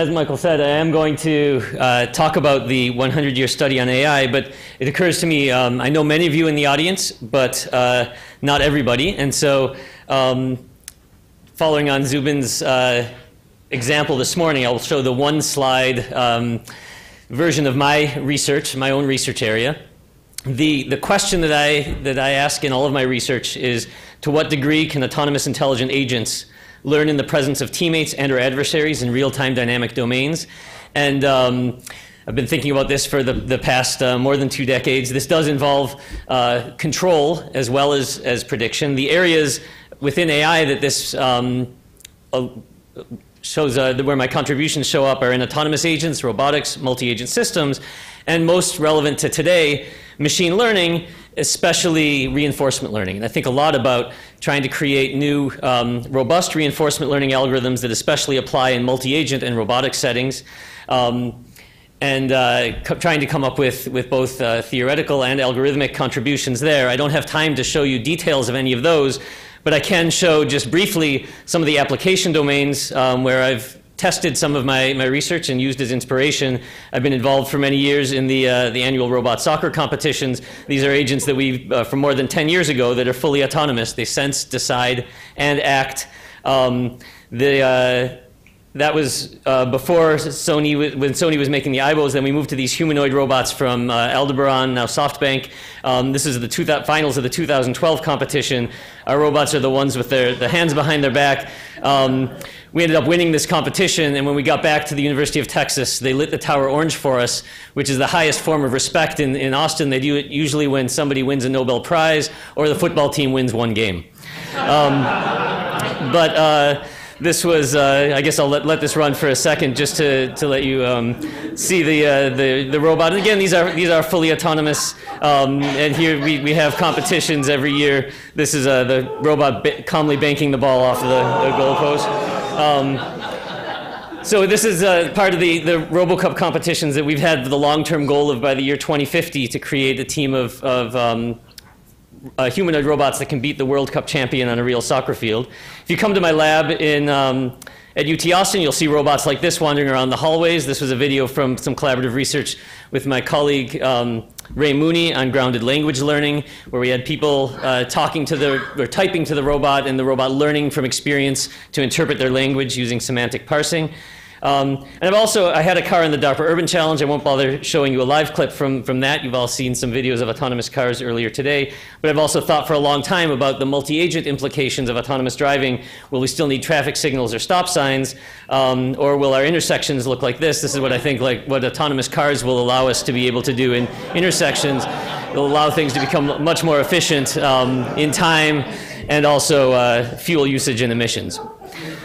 as Michael said, I am going to uh, talk about the 100 year study on AI, but it occurs to me um, I know many of you in the audience, but uh, not everybody. And so, um, following on Zoubin's uh, example this morning, I'll show the one slide um, version of my research, my own research area. The, the question that I, that I ask in all of my research is to what degree can autonomous intelligent agents learn in the presence of teammates and or adversaries in real-time dynamic domains. And um, I've been thinking about this for the, the past uh, more than two decades. This does involve uh, control as well as, as prediction. The areas within AI that this um, uh, shows uh, where my contributions show up are in autonomous agents, robotics, multi-agent systems, and most relevant to today, machine learning, especially reinforcement learning. And I think a lot about trying to create new um, robust reinforcement learning algorithms that especially apply in multi-agent and robotic settings. Um, and uh, trying to come up with, with both uh, theoretical and algorithmic contributions there. I don't have time to show you details of any of those, but I can show just briefly some of the application domains um, where I've tested some of my, my research and used as inspiration. I've been involved for many years in the, uh, the annual robot soccer competitions. These are agents that we, uh, from more than 10 years ago, that are fully autonomous. They sense, decide, and act. Um, the, uh, that was uh, before Sony, when Sony was making the Aibos. Then we moved to these humanoid robots from uh, Aldebaran, now SoftBank. Um, this is the two finals of the 2012 competition. Our robots are the ones with their the hands behind their back. Um, we ended up winning this competition, and when we got back to the University of Texas, they lit the tower orange for us, which is the highest form of respect in, in Austin. They do it usually when somebody wins a Nobel Prize or the football team wins one game. Um, but uh, this was, uh, I guess I'll let, let this run for a second just to, to let you um, see the, uh, the, the robot. And again, these are, these are fully autonomous. Um, and here we, we have competitions every year. This is uh, the robot calmly banking the ball off of the, the goalpost. Um, so this is uh, part of the, the RoboCup competitions that we've had the long-term goal of by the year 2050 to create a team of, of um, uh, humanoid robots that can beat the World Cup champion on a real soccer field. If you come to my lab in, um, at UT Austin, you'll see robots like this wandering around the hallways. This was a video from some collaborative research with my colleague um, Ray Mooney on grounded language learning, where we had people uh, talking to the, or typing to the robot, and the robot learning from experience to interpret their language using semantic parsing. Um, and I've also, I had a car in the DARPA Urban Challenge. I won't bother showing you a live clip from, from that. You've all seen some videos of autonomous cars earlier today. But I've also thought for a long time about the multi-agent implications of autonomous driving. Will we still need traffic signals or stop signs? Um, or will our intersections look like this? This is what I think like what autonomous cars will allow us to be able to do in intersections. It'll allow things to become much more efficient um, in time and also uh, fuel usage and emissions.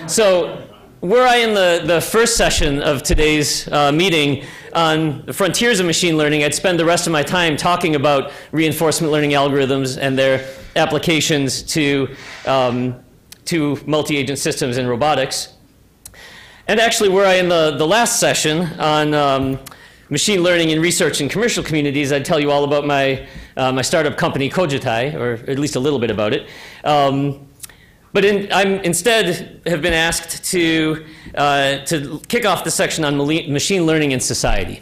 So were I in the, the first session of today's uh, meeting on the frontiers of machine learning, I'd spend the rest of my time talking about reinforcement learning algorithms and their applications to, um, to multi-agent systems and robotics. And actually, were I in the, the last session on um, machine learning in research and commercial communities, I'd tell you all about my, uh, my startup company, Cogitai, or at least a little bit about it. Um, but in, I'm instead have been asked to, uh, to kick off the section on machine learning in society.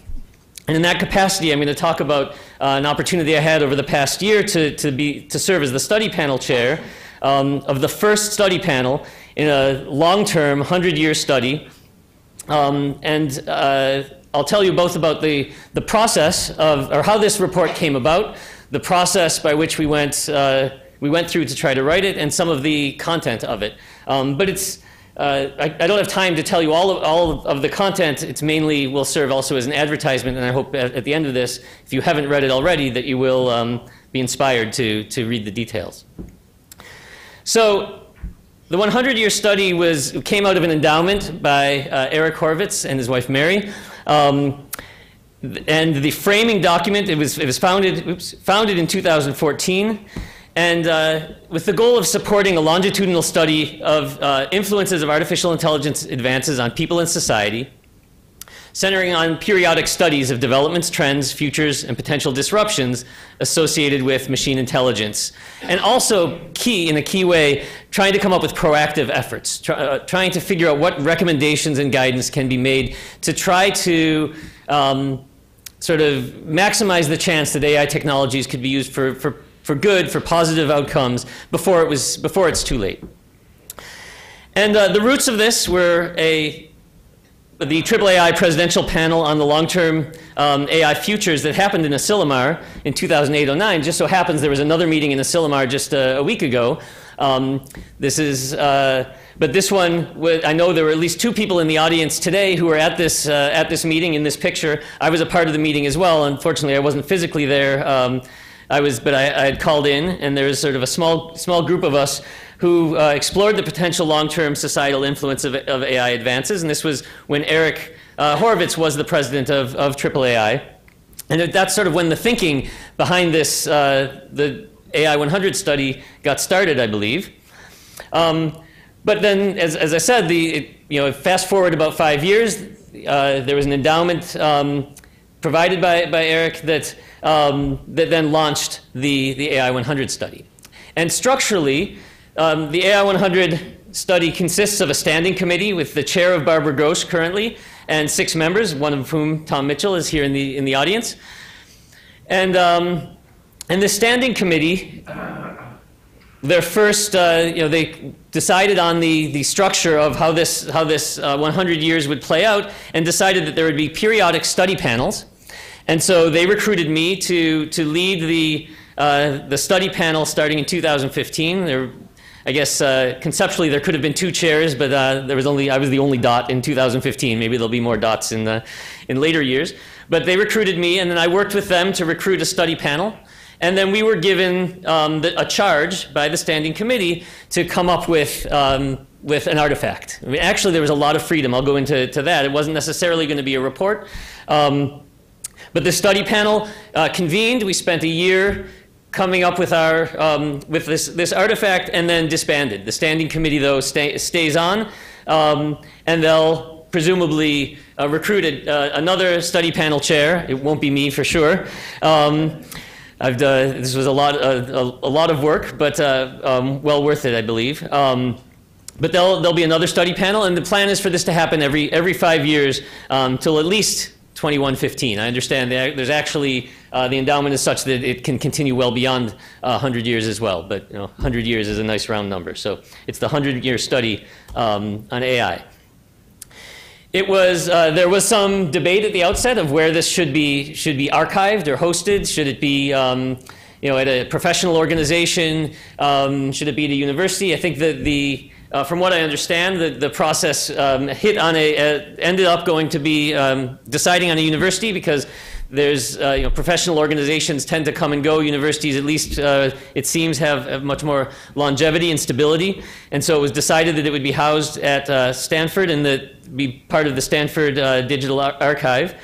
And in that capacity, I'm going to talk about uh, an opportunity I had over the past year to, to, be, to serve as the study panel chair um, of the first study panel in a long-term, 100-year study. Um, and uh, I'll tell you both about the, the process of, or how this report came about, the process by which we went uh, we went through to try to write it and some of the content of it. Um, but it's, uh, I, I, don't have time to tell you all of, all of the content. It's mainly will serve also as an advertisement, and I hope at, at the end of this, if you haven't read it already, that you will um, be inspired to, to read the details. So the 100-year study was, came out of an endowment by uh, Eric Horvitz and his wife Mary. Um, and the framing document, it was, it was founded, oops, founded in 2014 and uh, with the goal of supporting a longitudinal study of uh, influences of artificial intelligence advances on people and society, centering on periodic studies of developments, trends, futures, and potential disruptions associated with machine intelligence. And also, key, in a key way, trying to come up with proactive efforts, try, uh, trying to figure out what recommendations and guidance can be made to try to um, sort of maximize the chance that AI technologies could be used for, for, for good, for positive outcomes, before, it was, before it's too late. And uh, the roots of this were a the AAAI presidential panel on the long-term um, AI futures that happened in Asilomar in 2008-09. Just so happens there was another meeting in Asilomar just a, a week ago. Um, this is, uh, but this one, I know there were at least two people in the audience today who were at this uh, at this meeting in this picture. I was a part of the meeting as well. Unfortunately, I wasn't physically there. Um, I was, but I, I, had called in, and there was sort of a small small group of us who uh, explored the potential long-term societal influence of, of, AI advances. And this was when Eric uh, Horvitz was the president of, of AAAI. And that's sort of when the thinking behind this, uh, the AI 100 study got started, I believe. Um, but then, as, as I said, the, it, you know, fast forward about five years, uh, there was an endowment um, provided by, by Eric that, um, that then launched the, the AI 100 study. And structurally, um, the AI 100 study consists of a standing committee with the chair of Barbara Grosz currently and six members, one of whom, Tom Mitchell, is here in the, in the audience. And, um, and the standing committee, their first, uh, you know, they decided on the, the structure of how this, how this uh, 100 years would play out and decided that there would be periodic study panels. And so they recruited me to, to lead the, uh, the study panel starting in 2015. There I guess uh, conceptually there could have been two chairs, but uh, there was only I was the only dot in 2015. Maybe there'll be more dots in the, in later years. But they recruited me, and then I worked with them to recruit a study panel. And then we were given um, the, a charge by the standing committee to come up with um, with an artifact. I mean, actually, there was a lot of freedom. I'll go into to that. It wasn't necessarily going to be a report. Um, but the study panel uh, convened. We spent a year coming up with our um, with this this artifact and then disbanded. The standing committee though stay, stays on, um, and they'll presumably uh, recruit uh, another study panel chair. It won't be me for sure. Um, I've done, this was a lot uh, a, a, lot of work, but uh, um, well worth it, I believe. Um, but there'll, there'll be another study panel, and the plan is for this to happen every, every five years um, till at least 2115. I understand there's actually, uh, the endowment is such that it can continue well beyond uh, 100 years as well, but you know, 100 years is a nice round number. So it's the 100-year study um, on AI. It was, uh, there was some debate at the outset of where this should be, should be archived or hosted. Should it be um, you know, at a professional organization? Um, should it be at a university? I think that the, uh, from what I understand, the, the process um, hit on a, uh, ended up going to be um, deciding on a university because there's, uh, you know, professional organizations tend to come and go. Universities, at least uh, it seems, have, have, much more longevity and stability. And so it was decided that it would be housed at uh, Stanford and that be part of the Stanford uh, Digital Ar Archive.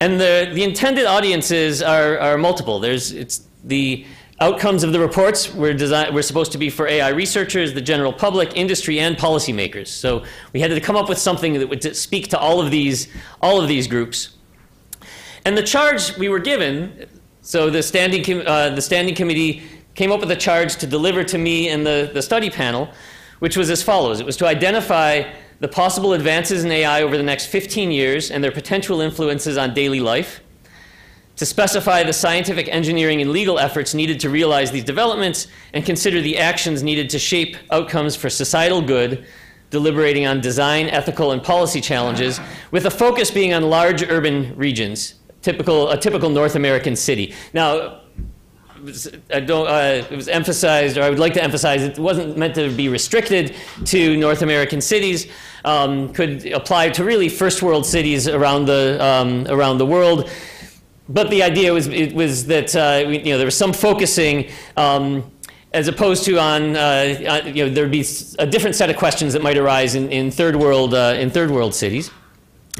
And the, the intended audiences are, are multiple. There's, it's the Outcomes of the reports were, design, were supposed to be for AI researchers, the general public, industry, and policymakers. So we had to come up with something that would speak to all of these, all of these groups. And the charge we were given, so the standing, uh, the standing committee came up with a charge to deliver to me and the, the study panel, which was as follows. It was to identify the possible advances in AI over the next 15 years and their potential influences on daily life, to specify the scientific, engineering, and legal efforts needed to realize these developments and consider the actions needed to shape outcomes for societal good, deliberating on design, ethical, and policy challenges, with a focus being on large urban regions, typical, a typical North American city. Now, I don't, uh, it was emphasized, or I would like to emphasize, it wasn't meant to be restricted to North American cities. Um, could apply to really first world cities around the, um, around the world but the idea was, was that uh, you know, there was some focusing um, as opposed to on, uh, you know, there'd be a different set of questions that might arise in, in third world, uh, in third world cities.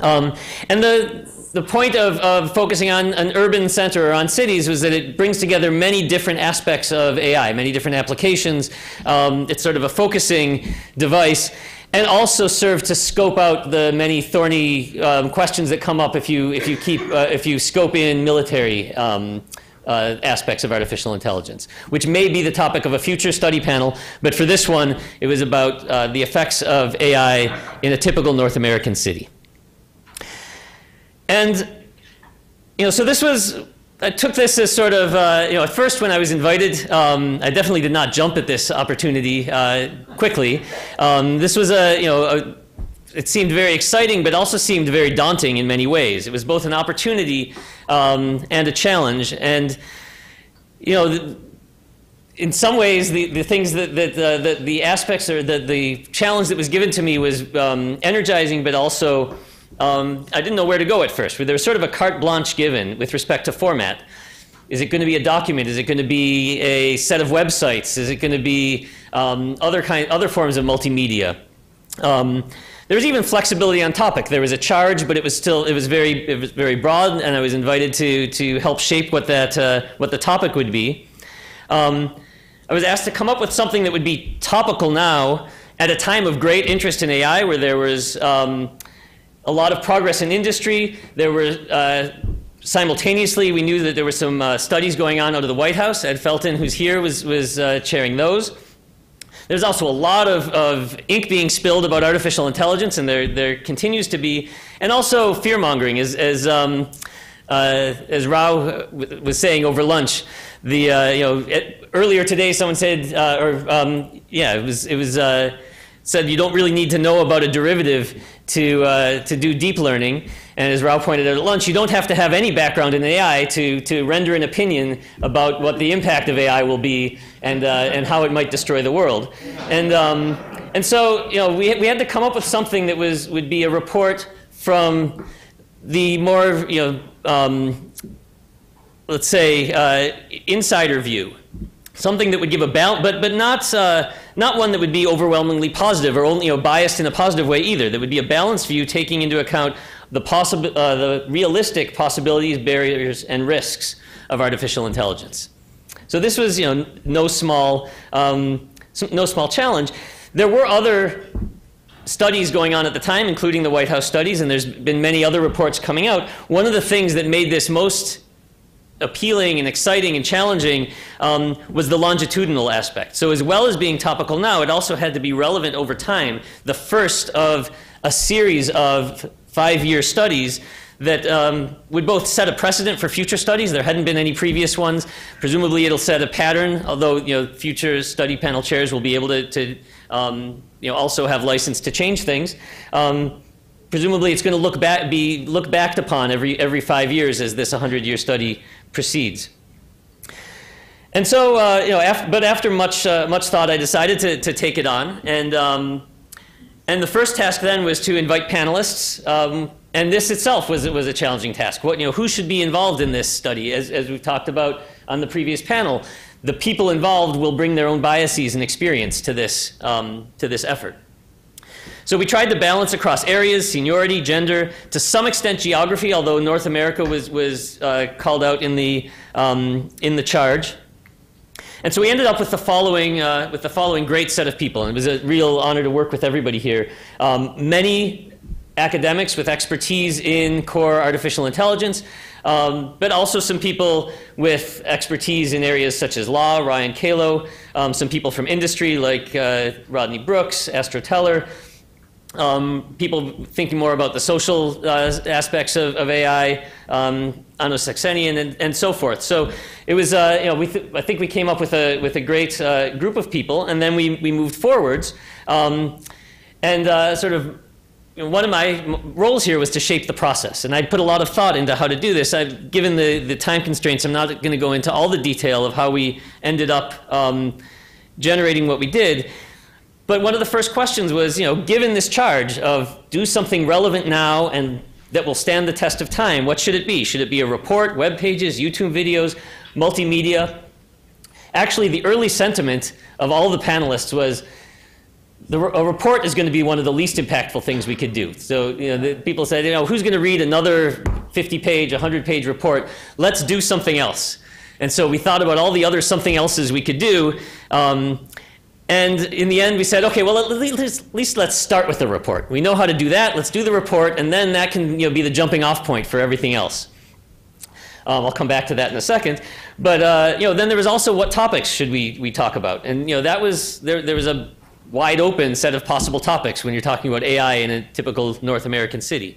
Um, and the, the point of, of focusing on an urban center or on cities was that it brings together many different aspects of AI, many different applications. Um, it's sort of a focusing device. And also serve to scope out the many thorny um, questions that come up if you, if you, keep, uh, if you scope in military um, uh, aspects of artificial intelligence, which may be the topic of a future study panel. But for this one, it was about uh, the effects of AI in a typical North American city. And, you know, so this was, I took this as sort of, uh, you know, at first when I was invited, um, I definitely did not jump at this opportunity uh, quickly. Um, this was a, you know, a, it seemed very exciting, but also seemed very daunting in many ways. It was both an opportunity um, and a challenge. And, you know, the, in some ways, the, the things that, that, uh, that the aspects or the, the challenge that was given to me was um, energizing, but also um, I didn't know where to go at first. There was sort of a carte blanche given with respect to format. Is it going to be a document? Is it going to be a set of websites? Is it going to be um, other kind, other forms of multimedia? Um, there was even flexibility on topic. There was a charge, but it was still it was very it was very broad, and I was invited to to help shape what that uh, what the topic would be. Um, I was asked to come up with something that would be topical now at a time of great interest in AI, where there was um, a lot of progress in industry. There were uh, simultaneously, we knew that there were some uh, studies going on out of the White House. Ed Felten, who's here, was was uh, chairing those. There's also a lot of, of ink being spilled about artificial intelligence, and there, there continues to be, and also fear mongering, as, as, um, uh, as Rao was saying over lunch. The, uh, you know, earlier today, someone said, uh, or um, yeah, it was, it was uh, said you don't really need to know about a derivative to, uh, to do deep learning. And as Rao pointed out at lunch, you don't have to have any background in AI to, to render an opinion about what the impact of AI will be and, uh, and how it might destroy the world. And, um, and so, you know, we, we had to come up with something that was, would be a report from the more, you know, um, let's say, uh, insider view. Something that would give a balance, but, but not, uh, not one that would be overwhelmingly positive or only you know, biased in a positive way either. That would be a balanced view taking into account the, possib- uh, the realistic possibilities, barriers, and risks of artificial intelligence. So this was you know, no, small, um, no small challenge. There were other studies going on at the time, including the White House studies, and there's been many other reports coming out. One of the things that made this most appealing and exciting and challenging um, was the longitudinal aspect. So as well as being topical now, it also had to be relevant over time. The first of a series of five-year studies that um, would both set a precedent for future studies. There hadn't been any previous ones. Presumably, it'll set a pattern. Although you know, future study panel chairs will be able to, to um, you know, also have license to change things. Um, presumably, it's going to look back, be looked back upon every every five years as this 100-year study proceeds. And so, uh, you know, after, but after much uh, much thought, I decided to to take it on and. Um, and the first task then was to invite panelists. Um, and this itself was, was a challenging task. What, you know, who should be involved in this study? As, as we've talked about on the previous panel, the people involved will bring their own biases and experience to this, um, to this effort. So we tried to balance across areas, seniority, gender, to some extent geography, although North America was, was uh, called out in the, um, in the charge. And so we ended up with the following, uh, with the following great set of people. And it was a real honor to work with everybody here. Um, many academics with expertise in core artificial intelligence, um, but also some people with expertise in areas such as law, Ryan Calo, um, some people from industry like uh, Rodney Brooks, Astro Teller, um, people thinking more about the social uh, aspects of, of AI, um, Anu Saxenian, and, and, so forth. So it was, uh, you know, we th- I think we came up with a, with a great uh, group of people, and then we, we moved forwards. Um, and uh, sort of one of my roles here was to shape the process, and I put a lot of thought into how to do this. I've, given the, the time constraints, I'm not going to go into all the detail of how we ended up um, generating what we did. But one of the first questions was, you know, given this charge of do something relevant now and that will stand the test of time, what should it be? Should it be a report, web pages, YouTube videos, multimedia? Actually, the early sentiment of all the panelists was the, a report is going to be one of the least impactful things we could do. So you know, people said, you know, who's going to read another 50-page, 100-page report? Let's do something else. And so we thought about all the other something else's we could do. Um, And in the end, we said, okay, well, at least, at least, let's start with the report. We know how to do that. Let's do the report, and then that can you know, be the jumping off point for everything else. Um, I'll come back to that in a second. But uh, you know, then there was also what topics should we, we talk about? And you know, that was there, there was a wide open set of possible topics when you're talking about AI in a typical North American city.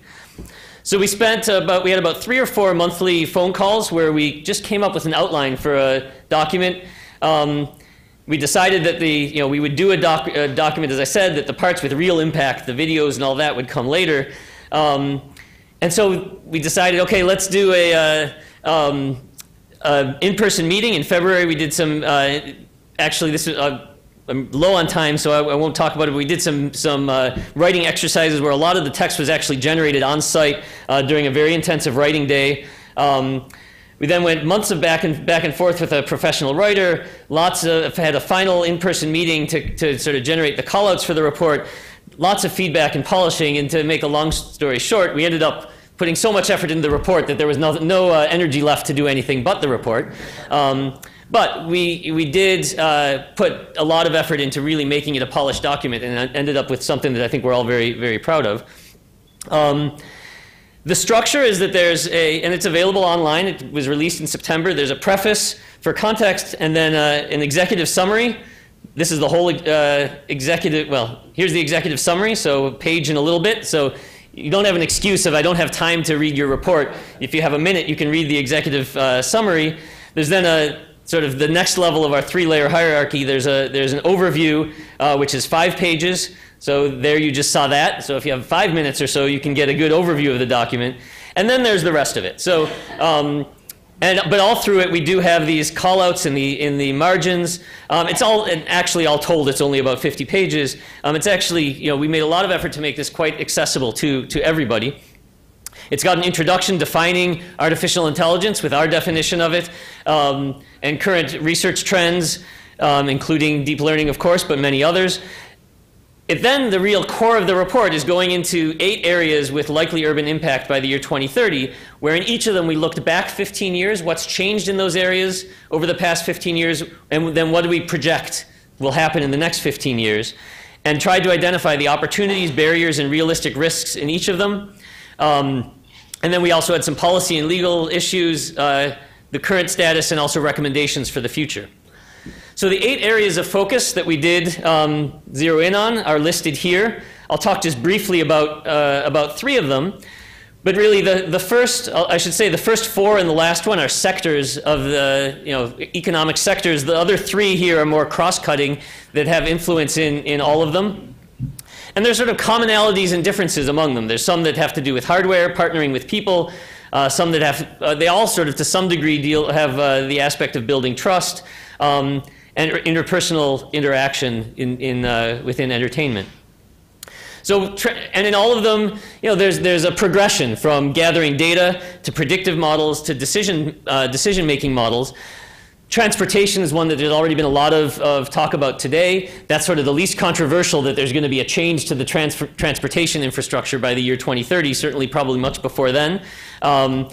So we spent about we had about three or four monthly phone calls where we just came up with an outline for a document. Um, we decided that the, you know, we would do a, doc, a, document, as I said, that the parts with real impact, the videos and all that would come later. Um, and so we decided, okay, let's do a, uh, um, in-person meeting. In February, we did some, uh, actually, this is, uh, I'm low on time, so I, I, won't talk about it. But we did some, some uh, writing exercises where a lot of the text was actually generated on site uh, during a very intensive writing day. Um, we then went months of back and back and forth with a professional writer. Lots of had a final in-person meeting to, to sort of generate the callouts for the report. Lots of feedback and polishing. And to make a long story short, we ended up putting so much effort into the report that there was no, no uh, energy left to do anything but the report. Um, but we, we did uh, put a lot of effort into really making it a polished document and ended up with something that I think we're all very, very proud of. Um, the structure is that there's a, and it's available online, it was released in September. There's a preface for context and then uh, an executive summary. This is the whole uh, executive, well, here's the executive summary, so a page and a little bit. So you don't have an excuse if I don't have time to read your report. If you have a minute, you can read the executive uh, summary. There's then a sort of the next level of our three-layer hierarchy. There's, a, there's an overview, uh, which is five pages. So there you just saw that. So if you have five minutes or so, you can get a good overview of the document. And then there's the rest of it. So, um, and, but all through it, we do have these callouts in the, in the margins. Um, it's all, and actually all told, it's only about 50 pages. Um, it's actually, you know, we made a lot of effort to make this quite accessible to, to everybody. It's got an introduction defining artificial intelligence with our definition of it, um, and current research trends, um, including deep learning, of course, but many others. It then, the real core of the report is going into eight areas with likely urban impact by the year 2030, where in each of them we looked back 15 years, what's changed in those areas over the past 15 years, and then what do we project will happen in the next 15 years, and tried to identify the opportunities, barriers, and realistic risks in each of them. Um, and then we also had some policy and legal issues, uh, the current status, and also recommendations for the future. So the eight areas of focus that we did um, zero in on are listed here. I'll talk just briefly about, uh, about three of them. But really, the, the first, I should say, the first four and the last one are sectors of the you know, economic sectors. The other three here are more cross-cutting that have influence in, in all of them. And there's sort of commonalities and differences among them. There's some that have to do with hardware, partnering with people. Uh, some that have, uh, they all sort of, to some degree, deal have uh, the aspect of building trust. Um, and interpersonal interaction in, in, uh, within entertainment. So, and in all of them, you know, there's, there's a progression from gathering data to predictive models to decision, uh, decision-making models. Transportation is one that there's already been a lot of, of talk about today. That's sort of the least controversial that there's going to be a change to the transportation infrastructure by the year 2030, certainly probably much before then. Um,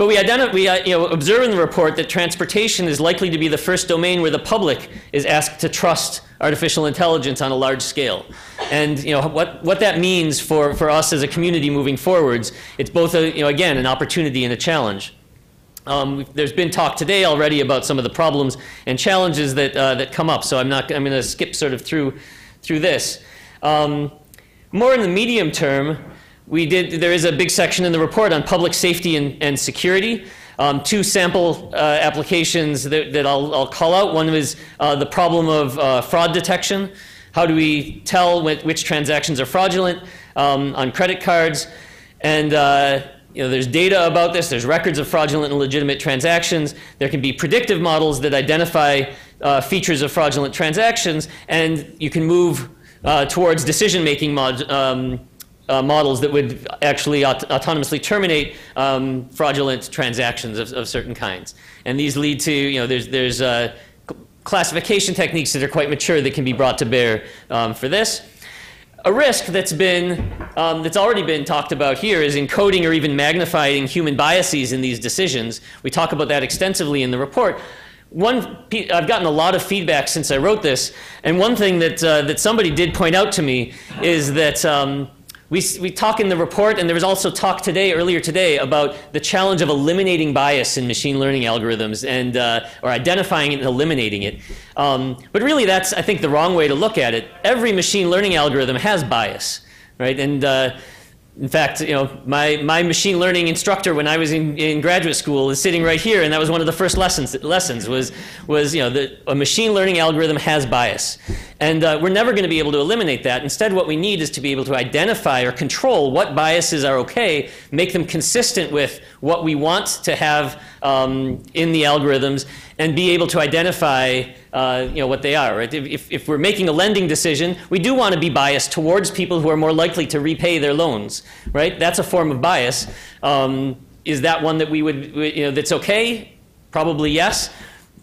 but we, we uh, you know, observe in the report that transportation is likely to be the first domain where the public is asked to trust artificial intelligence on a large scale. And you know, what, what that means for, for us as a community moving forwards, it's both, a, you know, again, an opportunity and a challenge. Um, there's been talk today already about some of the problems and challenges that, uh, that come up, so I'm, not, I'm going to skip sort of through, through this. Um, more in the medium term, we did, there is a big section in the report on public safety and, and security. Um, two sample uh, applications that, that I'll, I'll, call out. One was uh, the problem of uh, fraud detection. How do we tell which transactions are fraudulent um, on credit cards? And uh, you know, there's data about this. There's records of fraudulent and legitimate transactions. There can be predictive models that identify uh, features of fraudulent transactions, and you can move uh, towards decision-making mod, um, uh, models that would actually aut autonomously terminate um, fraudulent transactions of, of, certain kinds. And these lead to, you know, there's, there's uh, classification techniques that are quite mature that can be brought to bear um, for this. A risk that's been, um, that's already been talked about here is encoding or even magnifying human biases in these decisions. We talk about that extensively in the report. one, I've gotten a lot of feedback since I wrote this, and one thing that, uh, that somebody did point out to me is that um, we, we talk in the report, and there was also talk today, earlier today, about the challenge of eliminating bias in machine learning algorithms and, uh, or identifying it and eliminating it. Um, but really, that's, I think, the wrong way to look at it. Every machine learning algorithm has bias, right? And uh, in fact, you know, my, my machine learning instructor when I was in, in graduate school is sitting right here, and that was one of the first lessons, lessons was, was you know, the, a machine learning algorithm has bias. And uh, we're never going to be able to eliminate that. Instead, what we need is to be able to identify or control what biases are okay, make them consistent with what we want to have um, in the algorithms, and be able to identify uh, you know, what they are. Right? If, if we're making a lending decision, we do want to be biased towards people who are more likely to repay their loans. Right? That's a form of bias. Um, is that one that we would, you know, that's okay? Probably yes.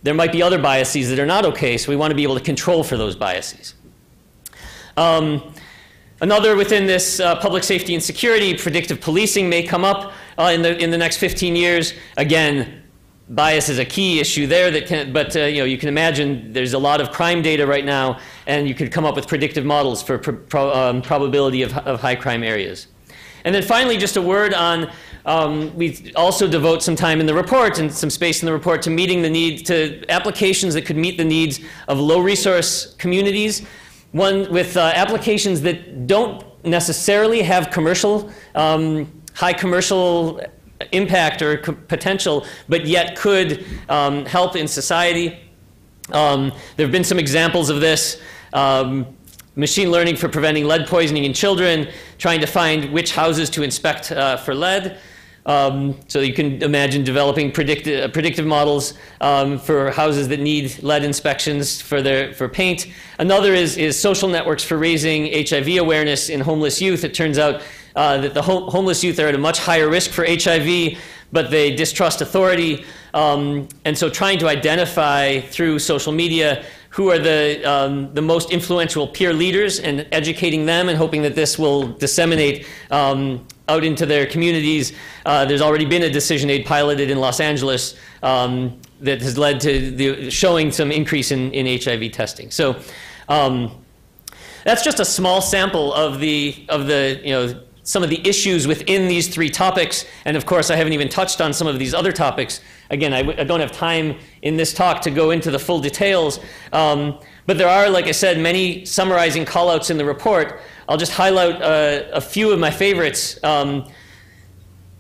There might be other biases that are not okay, so we want to be able to control for those biases. Um, another within this uh, public safety and security, predictive policing may come up uh, in, the, in the next 15 years. Again, bias is a key issue there that can, but uh, you know, you can imagine there's a lot of crime data right now, and you could come up with predictive models for pro um, probability of, of high crime areas. And then finally, just a word on, um, we also devote some time in the report and some space in the report to meeting the need, to applications that could meet the needs of low resource communities, one with uh, applications that don't necessarily have commercial, um, high commercial impact or potential, but yet could um, help in society. Um, there have been some examples of this. Um, machine learning for preventing lead poisoning in children, trying to find which houses to inspect uh, for lead. Um, so you can imagine developing predict uh, predictive models um, for houses that need lead inspections for their for paint. Another is is social networks for raising HIV awareness in homeless youth. It turns out uh, that the ho homeless youth are at a much higher risk for HIV, but they distrust authority. Um, and so trying to identify through social media who are the, um, the most influential peer leaders and educating them and hoping that this will disseminate um, out into their communities. Uh, there's already been a decision aid piloted in Los Angeles um, that has led to the, showing some increase in, in HIV testing. So um, that's just a small sample of the, of the you know, some of the issues within these three topics. And of course, I haven't even touched on some of these other topics. Again, I w- I don't have time in this talk to go into the full details. Um, but there are, like I said, many summarizing callouts in the report. I'll just highlight uh, a few of my favorites. Um,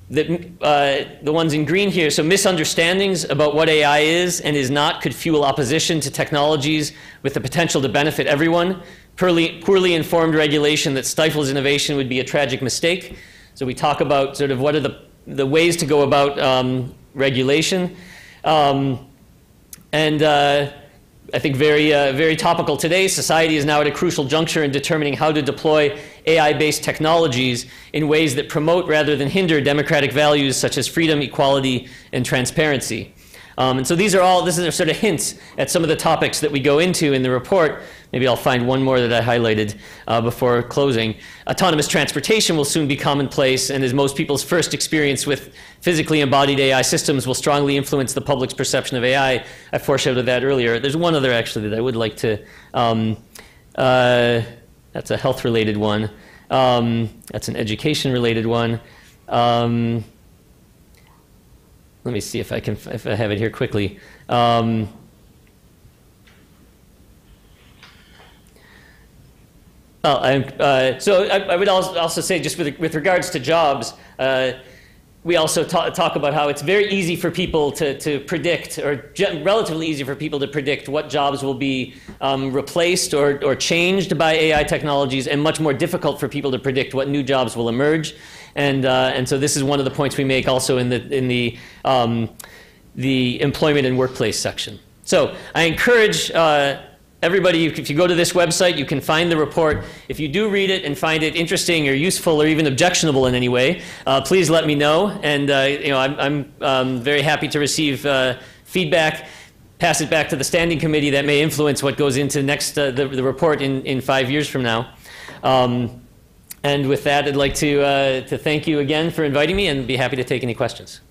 that, uh, the ones in green here. So misunderstandings about what AI is and is not could fuel opposition to technologies with the potential to benefit everyone. Poorly, poorly informed regulation that stifles innovation would be a tragic mistake. So we talk about sort of what are the, the ways to go about um, regulation. Um, and uh, I think very, uh, very topical today. Society is now at a crucial juncture in determining how to deploy AI-based technologies in ways that promote rather than hinder democratic values such as freedom, equality, and transparency. Um, and so these are all, this is sort of hints at some of the topics that we go into in the report. Maybe I'll find one more that I highlighted uh, before closing. Autonomous transportation will soon be commonplace, and as most people's first experience with physically embodied AI systems will strongly influence the public's perception of AI. I foreshadowed that earlier. There's one other actually that I would like to, um, uh, that's a health related one. Um, that's an education related one. Um, let me see if I can if I have it here quickly. Um, well, uh, so I, I, would also say, just with, with regards to jobs, uh, we also ta talk about how it's very easy for people to, to predict, or relatively easy for people to predict what jobs will be um, replaced or, or changed by AI technologies, and much more difficult for people to predict what new jobs will emerge. And, uh, and so this is one of the points we make also in the, in the, um, the employment and workplace section. So I encourage uh, everybody, if you go to this website, you can find the report. If you do read it and find it interesting or useful or even objectionable in any way, uh, please let me know. And uh, you know, I'm, I'm um, very happy to receive uh, feedback pass it back to the standing committee that may influence what goes into next uh, the, the report in, in five years from now. Um, and with that, I'd like to, uh, to thank you again for inviting me and be happy to take any questions.